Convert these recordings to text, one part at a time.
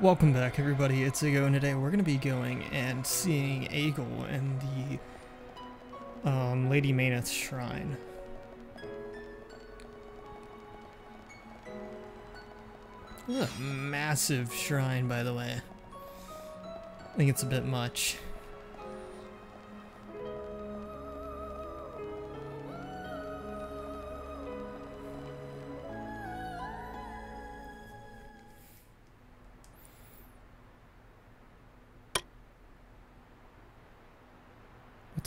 Welcome back everybody, it's Iggo and today we're going to be going and seeing Egil and the um, Lady Meyneth's Shrine. This is a massive shrine by the way. I think it's a bit much.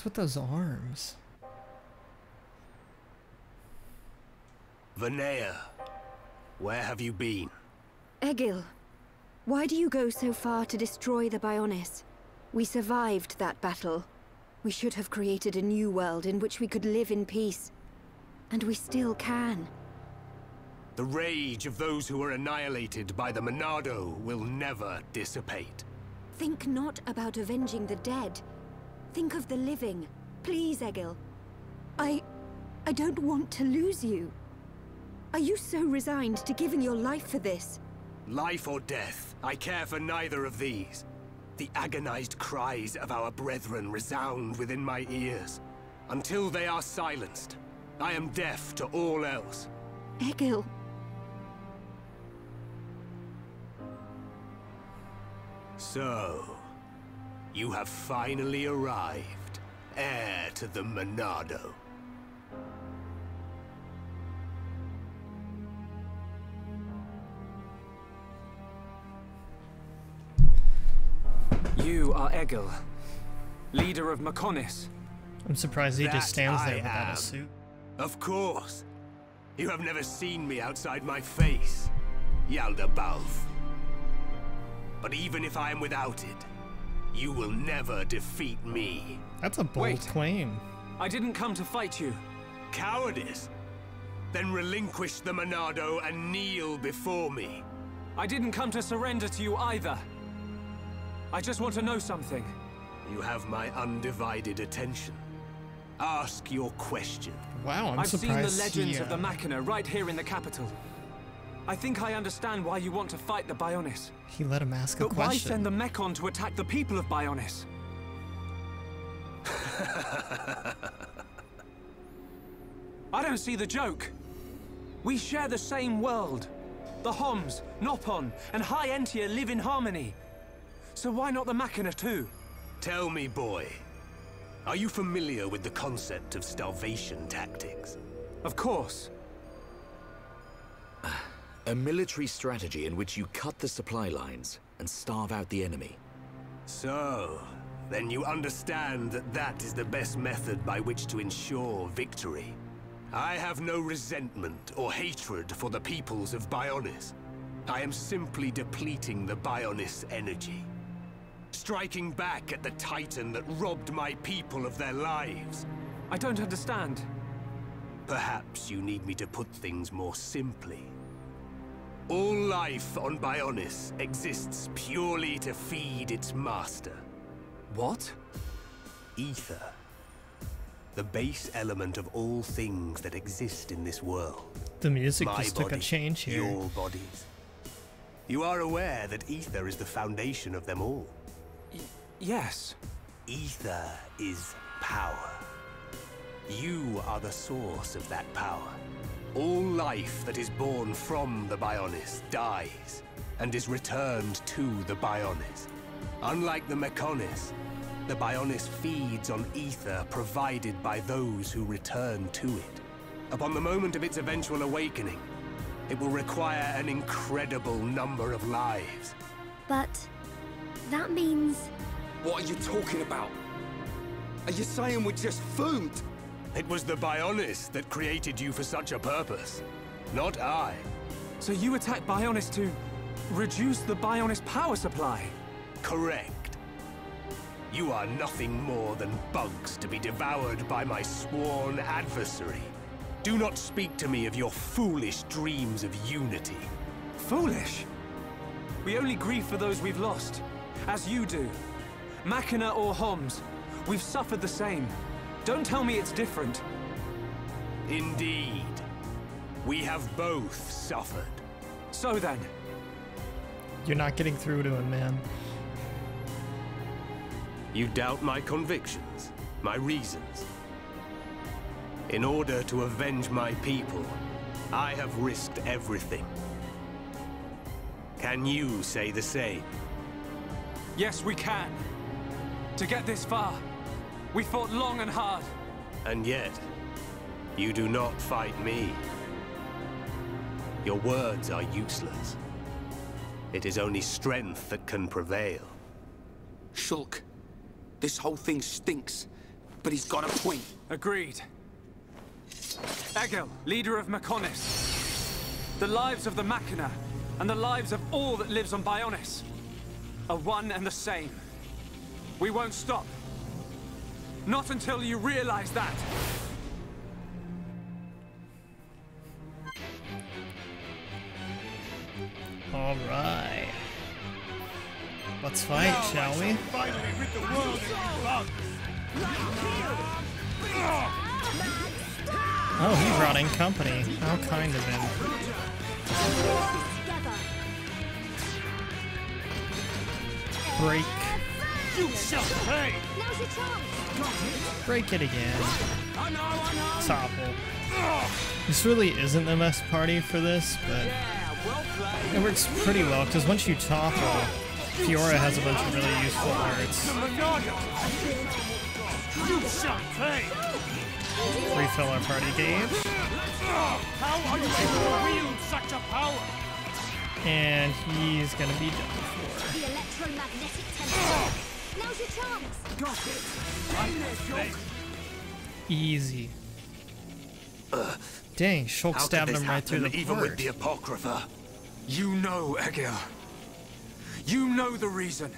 What's with those arms? Vanea, where have you been? Egil, why do you go so far to destroy the Bionis? We survived that battle. We should have created a new world in which we could live in peace. And we still can. The rage of those who were annihilated by the Monado will never dissipate. Think not about avenging the dead. Think of the living. Please, Egil. I... I don't want to lose you. Are you so resigned to giving your life for this? Life or death, I care for neither of these. The agonized cries of our brethren resound within my ears. Until they are silenced, I am deaf to all else. Egil. So, you have finally arrived, heir to the Monado. You are Egil, leader of Mechonis. I'm surprised he That just stands there I without am. a suit. Of course. You have never seen me outside my face, Yaldabaoth. But even if I am without it, you will never defeat me. That's a bold Wait. claim. I didn't come to fight you. Cowardice? Then relinquish the Monado and kneel before me. I didn't come to surrender to you either. I just want to know something. You have my undivided attention. Ask your question. Wow, I'm I've seen the legends he, of the Machina right here in the capital. I think I understand why you want to fight the Bionis. he let him ask a question. But why send the Mechon to attack the people of Bionis? I don't see the joke. We share the same world. The Homs, Nopon, and High Entia live in harmony. So why not the Machina too? Tell me, boy. Are you familiar with the concept of starvation tactics? Of course. A military strategy in which you cut the supply lines and starve out the enemy. So, then you understand that that is the best method by which to ensure victory. I have no resentment or hatred for the peoples of Bionis. I am simply depleting the Bionis energy. Striking back at the Titan that robbed my people of their lives. I don't understand. Perhaps you need me to put things more simply. All life on Bionis exists purely to feed its master. What? Ether. The base element of all things that exist in this world. the music My just took a change here. Your bodies. You are aware that ether is the foundation of them all. Yes. Ether is power. You are the source of that power. All life that is born from the Bionis dies and is returned to the Bionis. Unlike the Mechonis, the Bionis feeds on ether provided by those who return to it. Upon the moment of its eventual awakening, it will require an incredible number of lives. But that means What are you talking about? Are you saying we're just food? It was the Bionis that created you for such a purpose, not I. So you attack Bionis to reduce the Bionis power supply? Correct. You are nothing more than bugs to be devoured by my sworn adversary. Do not speak to me of your foolish dreams of unity. Foolish. We only grieve for those we've lost, as you do. Machina or Homs, we've suffered the same. Don't tell me it's different. Indeed. We have both suffered. So then, You're not getting through to him, man. You doubt my convictions, my reasons. In order to avenge my people, I have risked everything. Can you say the same? Yes, we can. To get this far, we fought long and hard. And yet, you do not fight me. Your words are useless. It is only strength that can prevail. Shulk, this whole thing stinks, but he's got a point. Agreed. Egil, leader of Mechonis. The lives of the Machina and the lives of all that lives on Bionis are one and the same. We won't stop. Not until you realize that. All right. Let's fight, shall we? Oh, he brought in company. How kind of him. Break. Break it again. Topple. This really isn't the best party for this, but it works pretty well, because once you topple, uh, Fiora has a bunch of really useful arts. Refill our party gauge. How are you able to wield such a power? And he's gonna be done for. The electromagnetic tentacle. Now's your chance. Easy. Dang, Shulk stabbed him right through happen the even with the Apocrypha? You know, Egil. You know the reason.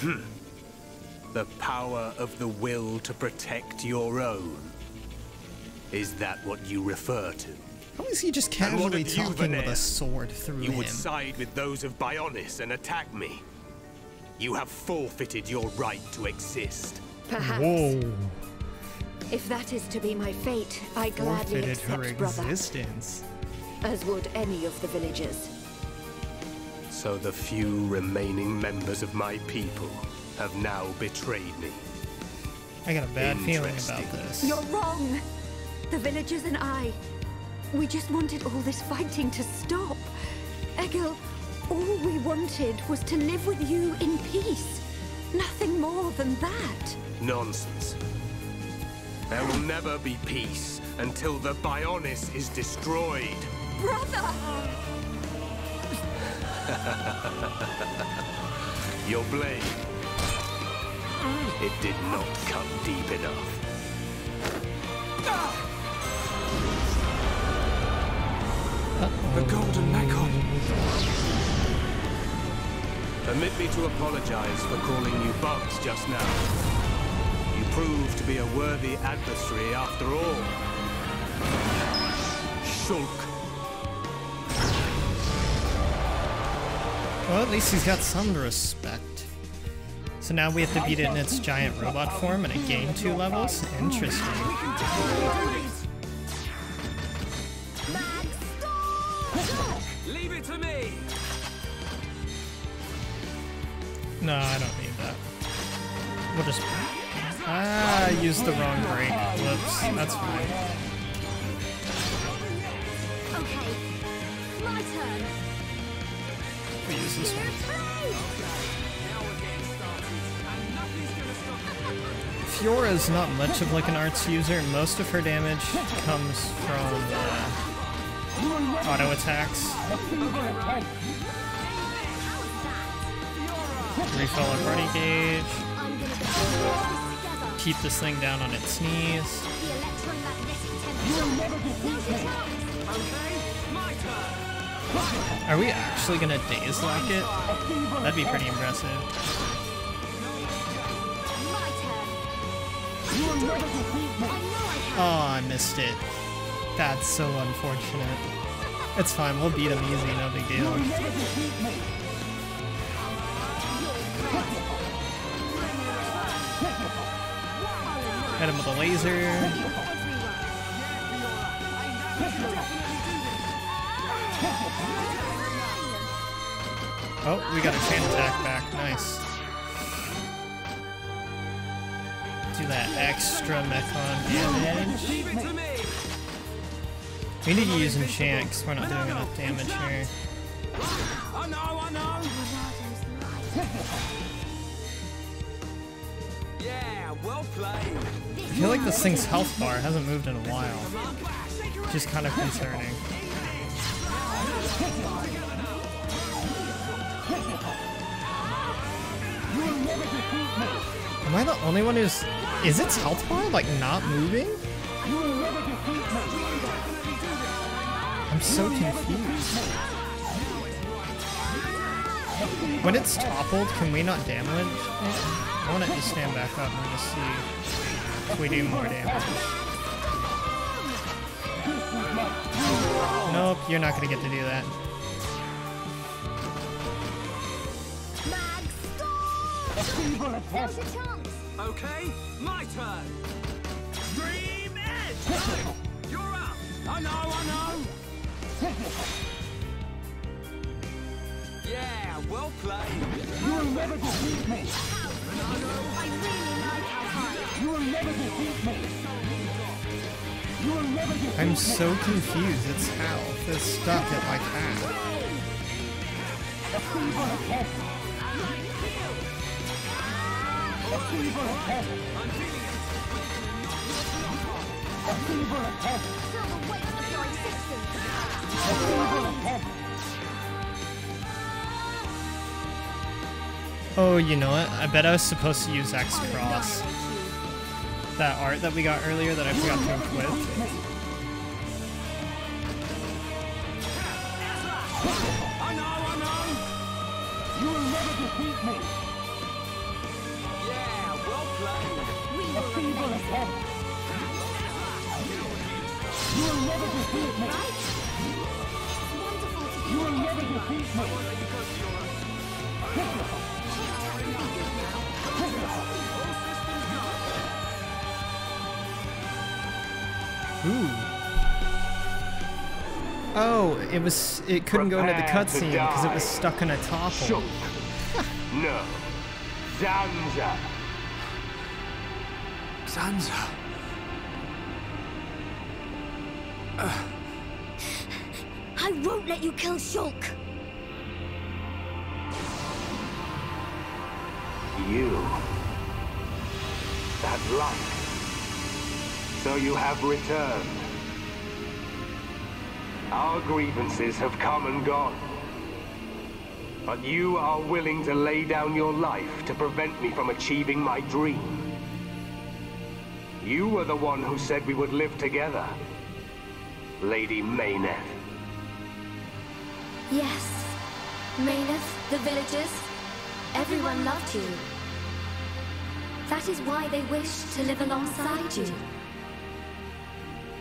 Hmm. The power of the will to protect your own. Is that what you refer to? How is he just casually of you, talking with Vanea? a sword through You him? would side with those of Bionis and attack me. You have forfeited your right to exist. Perhaps. Whoa. If that is to be my fate, I gladly Forfeited her accept, brother. existence. As would any of the villagers. So the few remaining members of my people have now betrayed me. I got a bad feeling about this. You're wrong! The villagers and I, we just wanted all this fighting to stop. Egil, all we wanted was to live with you in peace. Nothing more than that. Nonsense. There will never be peace until the Bionis is destroyed. Brother! Your blade. It did not cut deep enough. The Golden Mechon. Permit me to apologize for calling you bugs just now. You proved to be a worthy adversary after all. Shulk. Well, at least he's got some respect. So now we have to beat it in its giant robot form and it gained two levels? Interesting. No, I don't need that. We'll just... Ah, I used the wrong break. Whoops. That's fine. Okay. My turn. We'll use this one. Fiora is not much of like an arts user. Most of her damage comes from uh, auto attacks. Refill our party gauge. Keep this thing down on its knees. Are we actually gonna daze lock it? That'd be pretty impressive. Oh, I missed it. That's so unfortunate. It's fine, we'll beat him easy, no big deal. Hit him with a laser. Oh, we got a chain attack back. Nice. Do that extra mechon damage. We need to use enchant because we're not doing enough damage here. Yeah, well played. I feel like this thing's health bar hasn't moved in a while. Is kind of concerning. Am I the only one who's... Is its health bar, like, not moving? I'm so confused. When it's toppled, can we not damage it? I want it to stand back up and just see if we do more damage. Nope, you're not gonna get to do that. Mag, stop! Now's your chance! Okay, my turn! Dream Edge! You're up! I know, I know! Yeah, well played! I really like how hard. I'm so confused. It's health. It's stuck at like half. Oh, you know what? I bet I was supposed to use X Cross. That art that we got earlier that I forgot to equip. I know, I know! You will never defeat me! Ooh. Oh, it was. It couldn't go into the cutscene because it was stuck in a topple. Shulk. no. Zanza. Sansa. I won't let you kill Shulk! You. That light. So you have returned. Our grievances have come and gone. But you are willing to lay down your life to prevent me from achieving my dream. You were the one who said we would live together. Lady Meyneth. Yes. Meyneth, the villagers, everyone loved you. That is why they wished to live alongside you.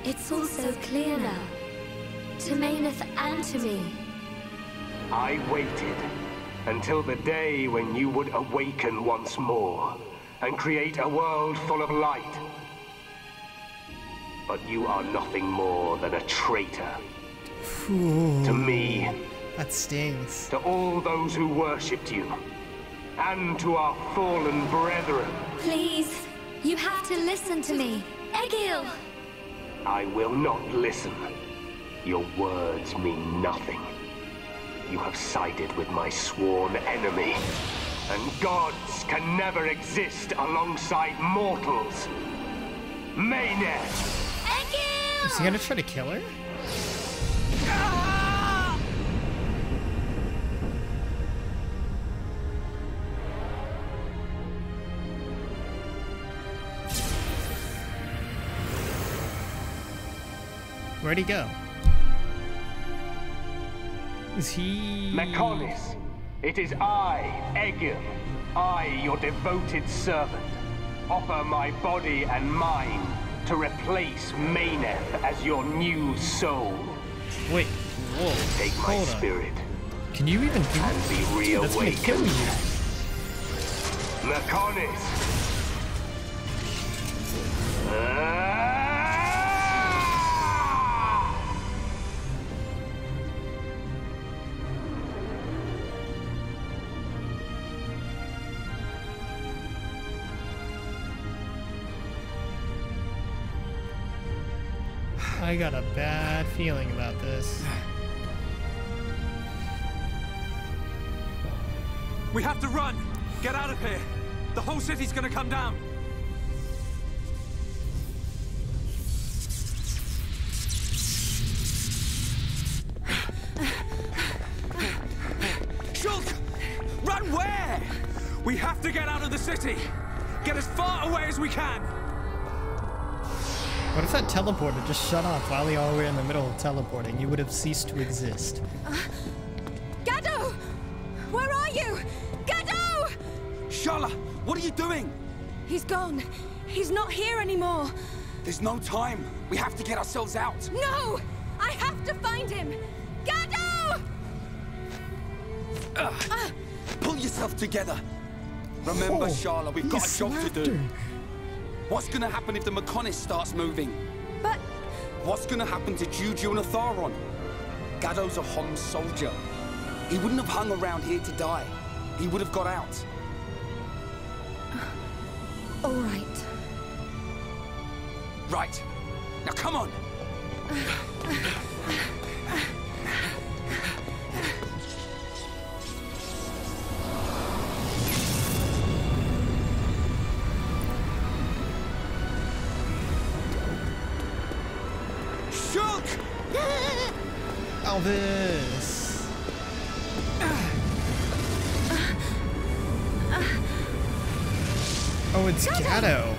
It's also clear now. To Meyneth and to me. I waited until the day when you would awaken once more and create a world full of light. But you are nothing more than a traitor. To me, That stings. to all those who worshipped you, and to our fallen brethren. Please, you have to listen to me. Egil! I will not listen. Your words mean nothing. You have sided with my sworn enemy. And gods can never exist alongside mortals. Meyneth! Egil! Is he gonna try to kill her? Ah! Where'd he go? Is he... Mechonis, it is I, Egil. I, your devoted servant. Offer my body and mind to replace Meyneth as your new soul. Wait, whoa. Take my Hold on. spirit Can you even do and be Dude, that's gonna kill you. Mechonis! I got a bad feeling about this. We have to run! Get out of here! The whole city's gonna come down! Shulk! Run where? We have to get out of the city! Get as far away as we can! What if that teleporter just shut off while y'all were in the middle of teleporting? You would have ceased to exist. Uh, Gado! Where are you? Gado! Sharla, what are you doing? He's gone. He's not here anymore. There's no time. We have to get ourselves out. No! I have to find him! Gado! Uh. Pull yourself together. Remember, Oh, Sharla, we've got a job to slapped do. What's gonna happen if the Mechonis starts moving? But What's gonna happen to Juju and Otharon? Gado's a Hom soldier. He wouldn't have hung around here to die. He would have got out. all right. Right. Now come on. Shulk! Elvis! Oh, it's Gato.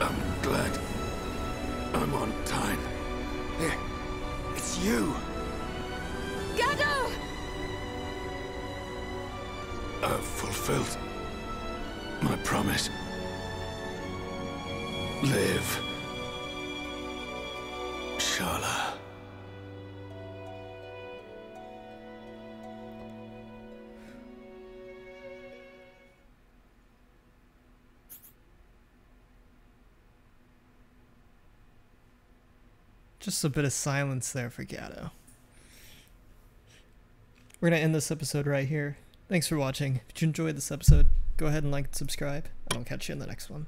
I'm glad I'm on time. There. It's you. Gado! I've fulfilled my promise. Live. Sharla. Just a bit of silence there for Gato. We're going to end this episode right here. Thanks for watching. If you enjoyed this episode, go ahead and like and subscribe, and I'll catch you in the next one.